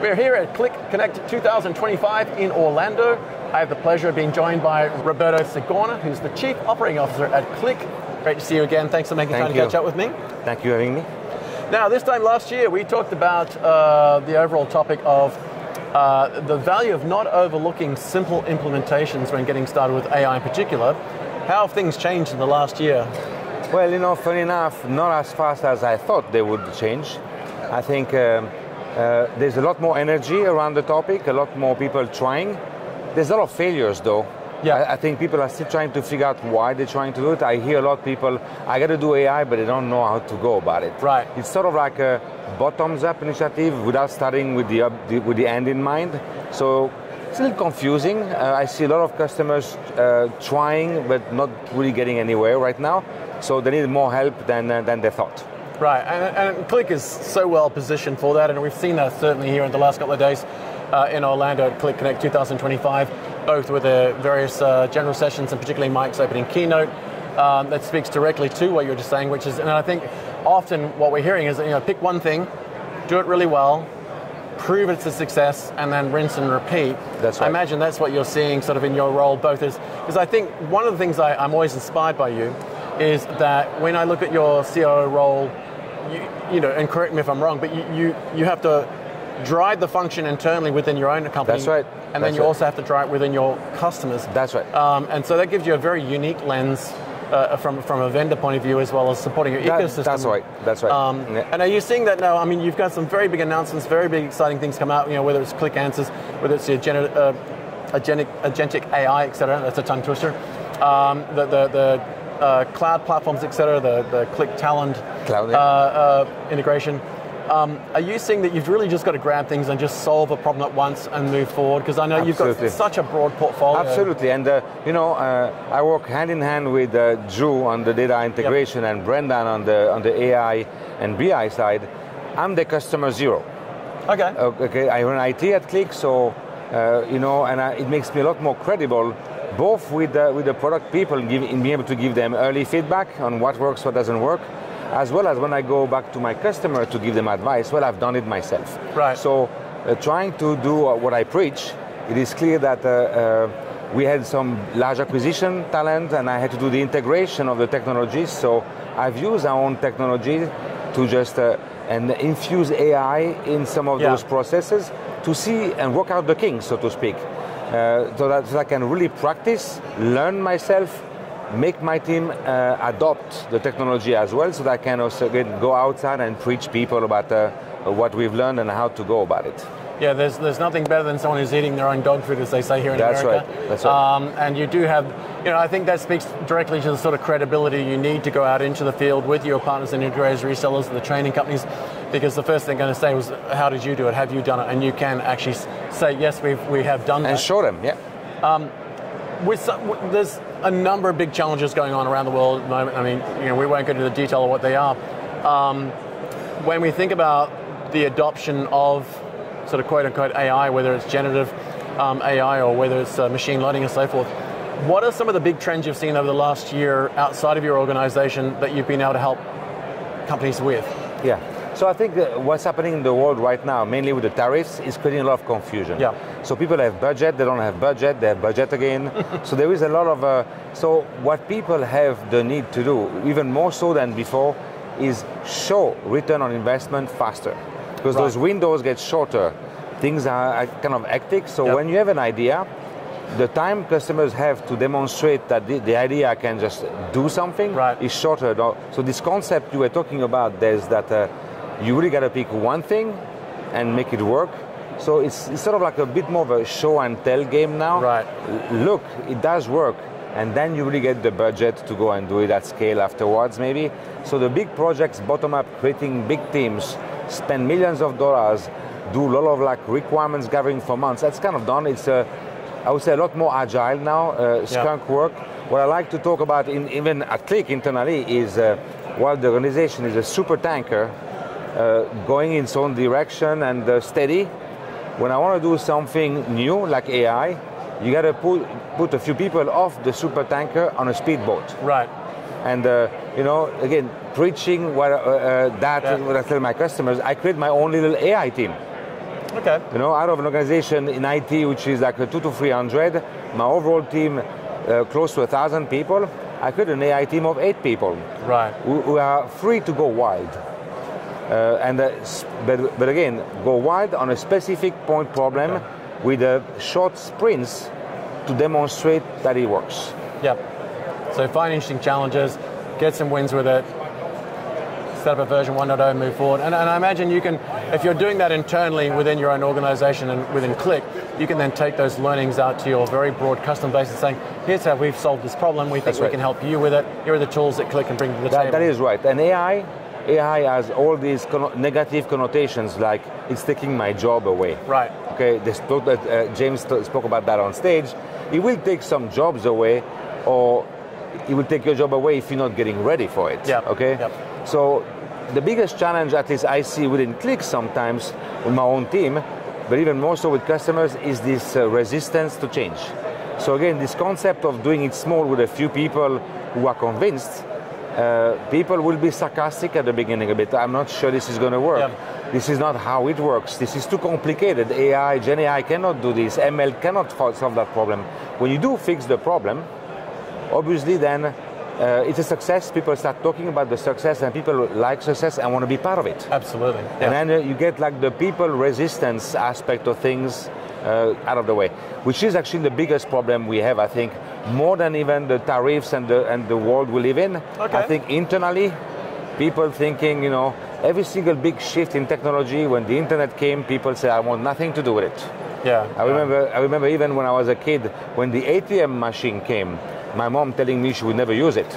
We're here at Qlik Connect 2025 in Orlando. I have the pleasure of being joined by Roberto Sigona, who's the Chief Operating Officer at Qlik. Great to see you again. Thanks for making Thank time you. to catch up with me. Thank you for having me. Now, this time last year, we talked about uh, the overall topic of uh, the value of not overlooking simple implementations when getting started with AI in particular. How have things changed in the last year? Well, you know, funny enough, not as fast as I thought they would change. I think um, uh, there's a lot more energy around the topic, a lot more people trying. There's a lot of failures though. Yeah. I, I think people are still trying to figure out why they're trying to do it. I hear a lot of people, I got to do AI, but they don't know how to go about it. Right. It's sort of like a bottoms-up initiative without starting with the, up, the, with the end in mind. So it's a little confusing. Uh, I see a lot of customers uh, trying, but not really getting anywhere right now. So they need more help than, uh, than they thought. Right, and, and Qlik is so well positioned for that, and we've seen that certainly here in the last couple of days uh, in Orlando at Qlik Connect 2025, both with the various uh, general sessions and particularly Mike's opening keynote um, that speaks directly to what you're just saying, which is, and I think often what we're hearing is, you know, pick one thing, do it really well, prove it's a success, and then rinse and repeat. That's right. I imagine that's what you're seeing sort of in your role, both as, because I think one of the things I, I'm always inspired by you is that when I look at your COO role, you, you know, and correct me if I'm wrong, but you, you, you have to drive the function internally within your own company. That's right. And then you right. also have to drive it within your customers. That's right. Um, and so that gives you a very unique lens uh, from, from a vendor point of view as well as supporting your That- ecosystem. that's right. That's right. Um, Yeah. And are you seeing that now? I mean, you've got some very big announcements, very big exciting things come out, you know, whether it's Qlik Answers, whether it's the gener- uh, agentic, agentic AI, etc. that's a tongue twister. Um, the the, the uh, cloud platforms, et cetera, the, the Qlik Talend Cloud, uh, yeah. uh, integration. Um, are you seeing that you've really just got to grab things and just solve a problem at once and move forward? Because I know you've got such a broad portfolio. Absolutely, and uh, you know, uh, I work hand in hand with uh, Drew on the data integration and Brendan on the on the AI and BI side. I'm the customer zero. Okay. Uh, Okay, I run IT at Qlik, so uh, you know, and uh, it makes me a lot more credible, both with uh, with the product people, give, in being able to give them early feedback on what works, what doesn't work, as well as when I go back to my customer to give them advice. Well, I've done it myself. Right. So, uh, trying to do what I preach, it is clear that. Uh, uh, we had some large acquisition Talend, and I had to do the integration of the technologies. So I've used our own technology to just uh, and infuse AI in some of Yeah. those processes to see and work out the kinks, so to speak. Uh, so that so I can really practice, learn myself, make my team uh, adopt the technology as well, so that I can also get, go outside and preach people about uh, what we've learned and how to go about it. Yeah, there's, there's nothing better than someone who's eating their own dog food, as they say here in That's America. right, that's right. Um, and you do have, you know, I think that speaks directly to the sort of credibility you need to go out into the field with your partners and integrators, resellers, and the training companies, because the first thing they're going to say was, "How did you do it? Have you done it?" And you can actually say, "Yes, we've we have done And that." show them, yeah. with some, w- there's a number of big challenges going on around the world at the moment. I mean, you know, we won't go into the detail of what they are. Um, when we think about the adoption of sort of quote unquote AI, whether it's generative um, AI or whether it's uh, machine learning and so forth, what are some of the big trends you've seen over the last year outside of your organization that you've been able to help companies with? Yeah. So I think what's happening in the world right now, mainly with the tariffs, is creating a lot of confusion. Yeah. So people have budget, they don't have budget, they have budget again. so there is a lot of. Uh, so what people have the need to do, even more so than before, is show return on investment faster, because Right. those windows get shorter. Things are, kind of hectic. So Yep. when you have an idea, the time customers have to demonstrate that the, the idea can just do something Right. is shorter. So this concept you were talking about, there's that uh, you really got to pick one thing and make it work. So it's, it's sort of like a bit more of a show and tell game now. Right. Look, it does work. And then you really get the budget to go and do it at scale afterwards, maybe. So the big projects, bottom up, creating big teams, spend millions of dollars, do a lot of like requirements gathering for months. That's kind of done. It's a, I would say a lot more agile now. Uh, skunk work. What I like to talk about, in, even at Qlik internally, is uh, while the organization is a super tanker, uh, going in its own direction and uh, steady. When I want to do something new like AI, you got to put put a few people off the super tanker on a speedboat. Right. And uh, you know, again, preaching what uh, uh, that Yeah. what I tell my customers, I create my own little AI team. Okay. You know, out of an organization in IT which is like a two to three hundred, my overall team uh, close to a thousand people. I create an AI team of eight people Right. who, who are free to go wild. Uh, and uh, but, but again, go wild on a specific point problem with uh, short sprints to demonstrate that it works. Yep. So find interesting challenges, get some wins with it, set up a version 1.0, move forward. And, and I imagine you can, if you're doing that internally within your own organization and within Qlik, you can then take those learnings out to your very broad customer base and saying, here's how we've solved this problem. We think That's we right. can help you with it. Here are the tools that Qlik can bring to the That, table. that is right. And AI, AI has all these negative connotations like it's taking my job away. Right. Okay, spoke uh, James spoke about that on stage. It will take some jobs away, or it will take your job away if you're not getting ready for it. Yeah. Okay. yep. So the biggest challenge, at least I see within Qlik sometimes with my own team, but even more so with customers, is this uh, resistance to change. So again, this concept of doing it small with a few people who are convinced, uh, people will be sarcastic at the beginning a bit. I'm not sure this is going to work. Yep. This is not how it works. This is too complicated. AI, Gen AI cannot do this. ML cannot solve that problem. When you do fix the problem, obviously then uh, it's a success. People start talking about the success, and people like success and want to be part of it. Absolutely. And then uh, you get like the people resistance aspect of things uh, out of the way, which is actually the biggest problem we have, I think, more than even the tariffs and the, and the world we live in. Okay. I think internally, people thinking, you know, every single big shift in technology, when the internet came, people say, I want nothing to do with it. yeah. I remember, I remember even when I was a kid, when the ATM machine came, my mom telling me she would never use it.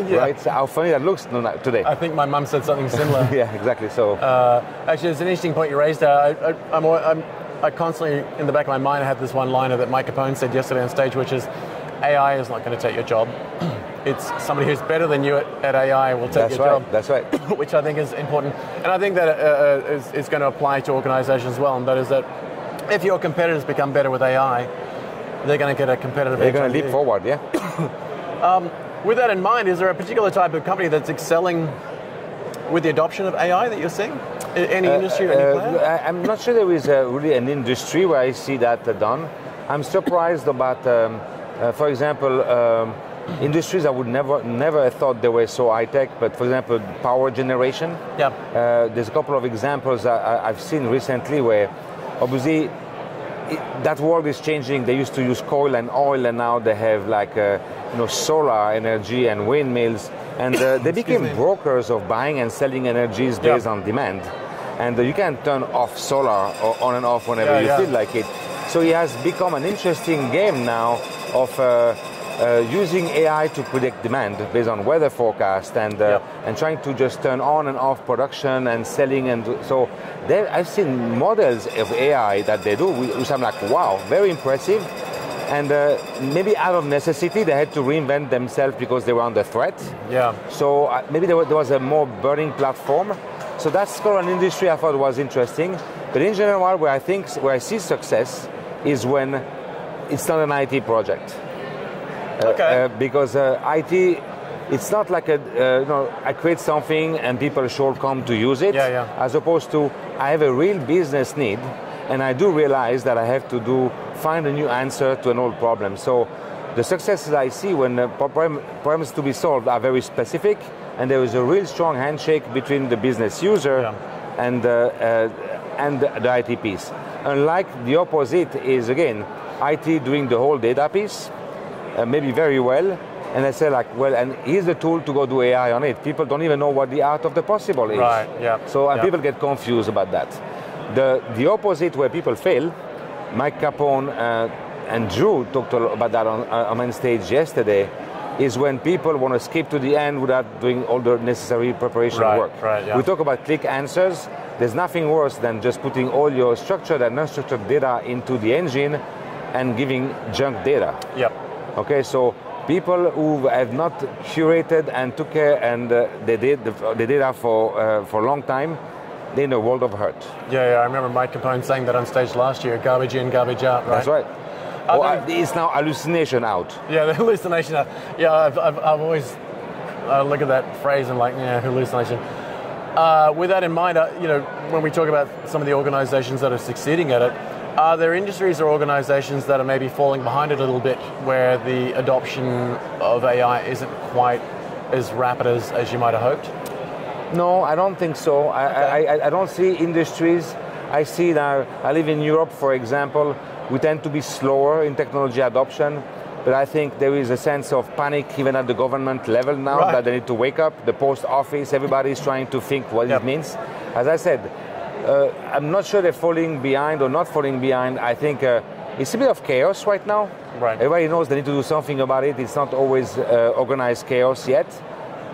Right? So how funny that looks today. I think my mom said something similar. yeah, exactly. So Uh, actually, it's an interesting point you raised there. I, I, I'm, I'm, I constantly, in the back of my mind, I had this one liner that Mike Capone said yesterday on stage, which is, AI is not going to take your job. It's somebody who's better than you at, at AI will take that's your right. job, That's right. which I think is important. And I think that uh, uh, is, is going to apply to organizations as well, and that is that if your competitors become better with AI, they're going to get a competitive They're going to leap forward, yeah. With that in mind, is there a particular type of company that's excelling with the adoption of AI that you're seeing? Any industry or any Uh, player? I'm not sure there is uh, really an industry where I see that uh, done. I'm surprised about, um, uh, for example, um, industries I would never, never have thought they were so high tech. But for example, power generation. Yeah. Uh, there's a couple of examples I, I- I've seen recently where, obviously, it, that world is changing. They used to use coal and oil, and now they have like uh, you know solar energy and windmills, and uh, they became me. brokers of buying and selling energies Yeah. based on demand. And uh, you can turn off solar or on and off whenever Yeah, you yeah. feel like it. So it has become an interesting game now of. Uh, using AI to predict demand based on weather forecast and uh, and trying to just turn on and off production and selling and so there I've seen models of AI that they do which I'm like wow very impressive. And uh, maybe out of necessity they had to reinvent themselves because they were under threat. Yeah. so uh, maybe there was, there was a more burning platform. So that's kind of an industry I thought was interesting. But in general where I think where I see success is when it's not an IT project Okay. uh, because uh, IT, it's not like a, uh, you know, I create something and people should come to use it. Yeah, yeah. As opposed to, I have a real business need, and I do realize that I have to do find a new answer to an old problem. So, the successes I see when uh, problem- problems to be solved are very specific, and there is a real strong handshake between the business user Yeah. and uh, uh, and the IT piece. Unlike the opposite is again, IT doing the whole data piece uh, maybe very well. And I say like, well, and here's the tool to go do AI on it. People don't even know what the art of the possible is. Right, yeah, So and people get confused about that. The the opposite where people fail, Mike Capone uh, and Drew talked a lot about that on, uh, on main stage yesterday, is when people want to skip to the end without doing all the necessary preparation Right, work. right, yeah. We talk about Qlik Answers. There's nothing worse than just putting all your structured and unstructured data into the engine and giving junk data. Yep. Okay, so people who have not curated and took care and uh, they did the, the data for uh, for a long time, they're in a world of hurt. Yeah, yeah. I remember Mike Capone saying that on stage last year. Garbage in, garbage out. Right. That's right. I think- uh, it's now hallucination out. Yeah, the hallucination. out. Yeah, I've, I've, I've always I look at that phrase and like, yeah, hallucination. Uh, with that in mind, uh, you know, when we talk about some of the organizations that are succeeding at it, are there industries or organizations that are maybe falling behind it a little bit where the adoption of AI isn't quite as rapid as, as you might have hoped? No, I don't think so. I, Okay. I, I, I don't see industries. I see now, I live in Europe, for example, we tend to be slower in technology adoption, but I think there is a sense of panic even at the government level now Right. that they need to wake up. The post office, everybody is trying to think what Yep. it means. As I said, uh, I'm not sure they're falling behind or not falling behind. I think uh, it's a bit of chaos right now. Right. Everybody knows they need to do something about it. It's not always uh, organized chaos yet.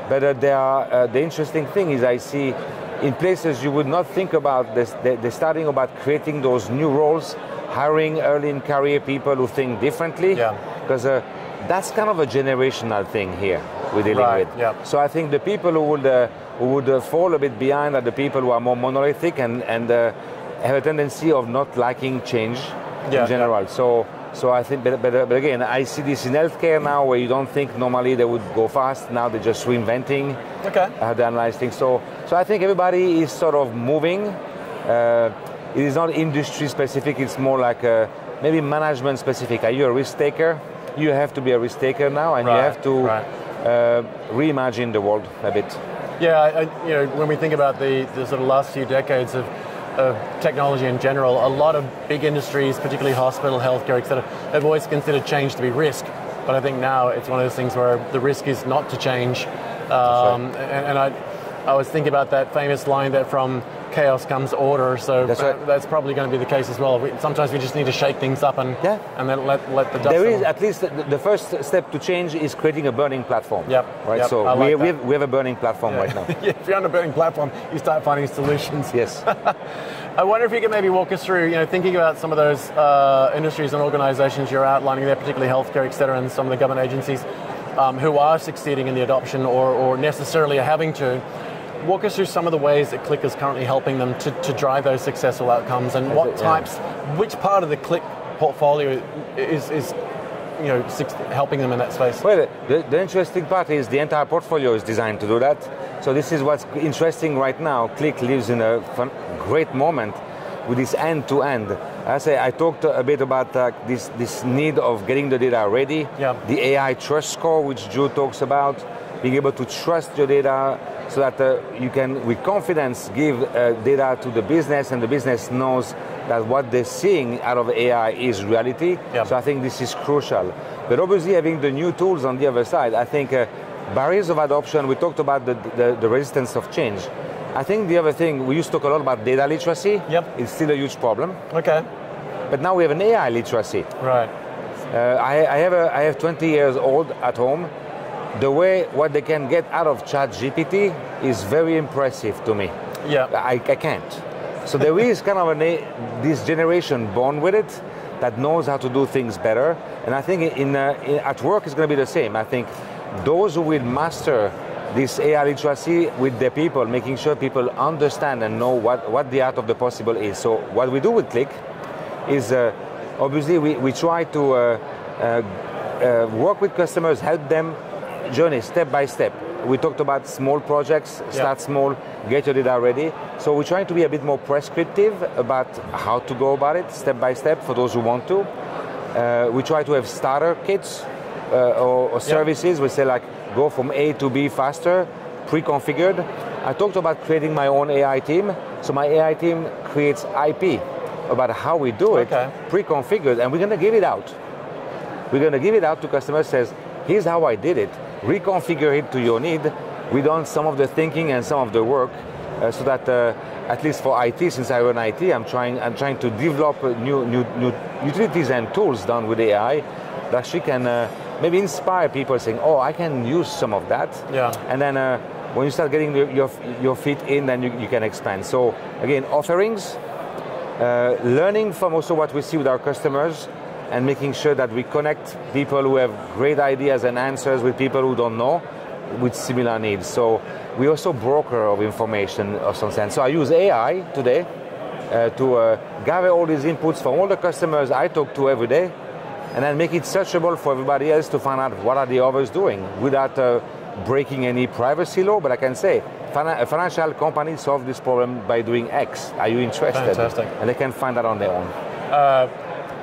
But uh, there are, uh, the interesting thing is I see in places you would not think about this, they- they're starting about creating those new roles, hiring early in career people who think differently. Yeah. Because uh, that's kind of a generational thing here we're dealing Right, with. yeah. So I think the people who would, uh, who would uh, fall a bit behind are the people who are more monolithic and, and uh, have a tendency of not liking change Yeah, in general. So, so I think, but, but, uh, but again, I see this in healthcare now where you don't think normally they would go fast. Now they're just reinventing Okay. how they analyze things. So, so I think everybody is sort of moving. Uh, it is not industry specific. It's more like uh, maybe management specific. Are you a risk taker? You have to be a risk taker now, and you have to right. uh, reimagine the world a bit. Yeah, I, you know, when we think about the, the sort of last few decades of, of technology in general, a lot of big industries, particularly hospital, healthcare, et cetera, have always considered change to be risk. But I think now it's one of those things where the risk is not to change. Um, and, and I, I was thinking about that famous line that from chaos comes order. So That's right. that's probably going to be the case as well. We, sometimes we just need to shake things up and Yeah. and then let let the dust. There is at least the, the first step to change is creating a burning platform. Yep, Right. yep, so like we, we, have, we have a burning platform right now. yeah, if you're on a burning platform, you start finding solutions. Yes. I wonder if you could maybe walk us through, you know, thinking about some of those uh, industries and organizations you're outlining there, particularly healthcare, et cetera, and some of the government agencies um, who are succeeding in the adoption or, or necessarily are having to. Walk us through some of the ways that Qlik is currently helping them to, to drive those successful outcomes and what it, yeah. types, which part of the Qlik portfolio is, is you know, suc- helping them in that space. Well, the, the interesting part is the entire portfolio is designed to do that. So this is what's interesting right now. Qlik lives in a fun, great moment with this end-to-end. I say I talked a bit about uh, this this need of getting the data ready. Yeah. The AI trust score, which Drew talks about, being able to trust your data so that uh, you can, with confidence, give uh, data to the business, and the business knows that what they're seeing out of AI is reality. Yeah. So I think this is crucial. But obviously, having the new tools on the other side, I think uh, barriers of adoption. We talked about the, the, the resistance of change. I think the other thing we used to talk a lot about data literacy. Yep. It's still a huge problem. Okay, But now we have an AI literacy. right. Uh, I, I have a, I have 20 years old at home. The way what they can get out of ChatGPT is very impressive to me. Yeah. I, I can't. So there is kind of an, a- this generation born with it that knows how to do things better. And I think in, uh, in, at work it's going to be the same. I think those who will master this AI literacy with the people, making sure people understand and know what, what the art of the possible is. So what we do with Qlik is uh, obviously we, we try to uh, uh, uh, work with customers, help them journey step by step. We talked about small projects, start small, get your data ready. So we're trying to be a bit more prescriptive about how to go about it step by step for those who want to. Uh, we try to have starter kits uh, or, or services. We say like go from A to B faster, pre-configured. I talked about creating my own AI team. So my AI team creates IP about how we do it, Okay. pre-configured, and we're going to give it out. We're going to give it out to customers. Says, here's how I did it. Reconfigure it to your need. We done some of the thinking and some of the work, uh, so that uh, at least for IT, since I run IT, I'm trying I'm trying to develop new new new utilities and tools done with AI that she can uh, maybe inspire people, saying, oh, I can use some of that. Yeah. And then. Uh, when you start getting your, your, your feet in, then you, you can expand. So again, offerings, uh, learning from also what we see with our customers and making sure that we connect people who have great ideas and answers with people who don't know with similar needs. So we also broker of information of some sense. So I use AI today uh, to uh, gather all these inputs from all the customers I talk to every day and then make it searchable for everybody else to find out what are the others doing without uh, breaking any privacy law. But I can say, a financial company solved this problem by doing X. Are you interested? Fantastic. And they can find that on their own.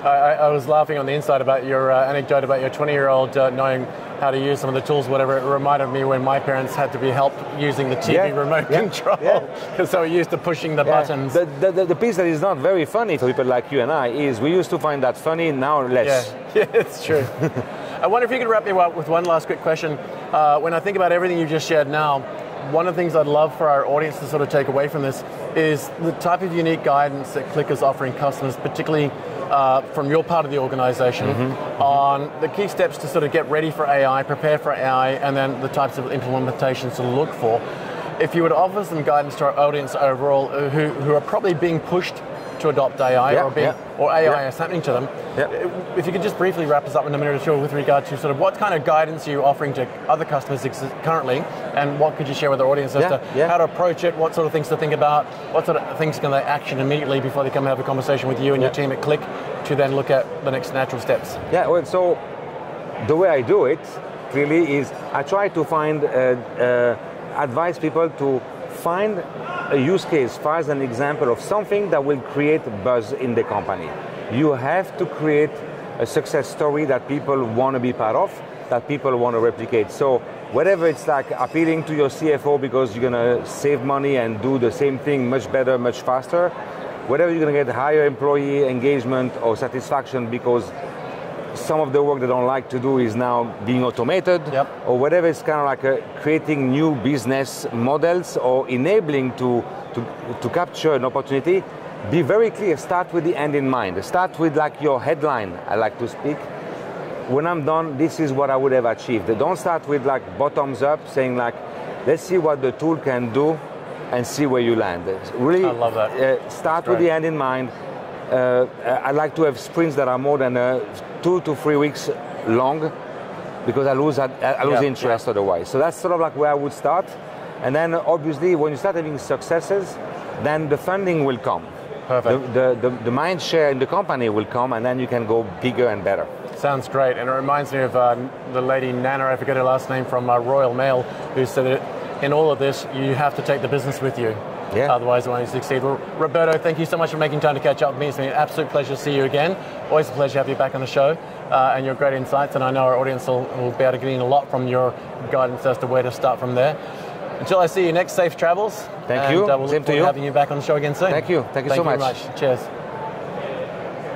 I, I, was laughing on the inside about your uh, anecdote about your 20-year-old uh, knowing how to use some of the tools, whatever. It reminded me when my parents had to be helped using the TV yeah, remote yeah, control because they were used to pushing the yeah. buttons. The, the, the, piece that is not very funny for people like you and I is we used to find that funny, now less. Yeah, yeah it's true. I wonder if you could wrap me up with one last quick question. Uh, when I think about everything you just shared now, one of the things I'd love for our audience to sort of take away from this is the type of unique guidance that Qlik is offering customers, particularly uh, from your part of the organization, mm-hmm. on the key steps to sort of get ready for AI, prepare for AI, and then the types of implementations to look for. If you would offer some guidance to our audience overall, uh, who, who are probably being pushed to adopt AI yeah, or, being, yeah, or AI yeah. is happening to them. If you could just briefly wrap us up in a minute or two with regard to sort of what kind of guidance are you offering to other customers currently, and what could you share with our audience as to how to approach it, what sort of things to think about, what sort of things can they action immediately before they come and have a conversation with you and your team at Qlik to then look at the next natural steps? Yeah, well, so the way I do it really is I try to find, uh, uh, advise people to find a use case, find an example of something that will create buzz in the company. You have to create a success story that people want to be part of, that people want to replicate. So whatever it's like appealing to your CFO because you're going to save money and do the same thing much better, much faster, whether you're going to get higher employee engagement or satisfaction because some of the work they don't like to do is now being automated yep. or whatever. It's kind of like a, creating new business models or enabling to, to, to capture an opportunity. Be very clear start with the end in mind. Start with like your headline i like to speak. When i'm done this is what i would have achieved. Don't start with like bottoms up saying like let's see what the tool can do and see where you land. Really I love that. Uh, start with the end in mind. Uh, I like to have sprints that are more than uh, two to three weeks long because I lose, I, I lose yep, interest yep. otherwise. So that's sort of like where I would start. And then obviously when you start having successes, then the funding will come. Perfect. The, the, the, the mind share in the company will come and then you can go bigger and better. Sounds great. And it reminds me of uh, the lady Nana, I forget her last name, from uh, Royal Mail, who said that in all of this, you have to take the business with you. Yeah. Otherwise, won't succeed. Well, Roberto, thank you so much for making time to catch up with me. It's been an absolute pleasure to see you again. Always a pleasure to have you back on the show uh, and your great insights. And I know our audience will, will be able to glean a lot from your guidance as to where to start from there. Until I see you next, safe travels. Thank and, you. Uh, we'll Same to you. having you back on the show again soon. Thank you. Thank you Thank so you much. much. Cheers.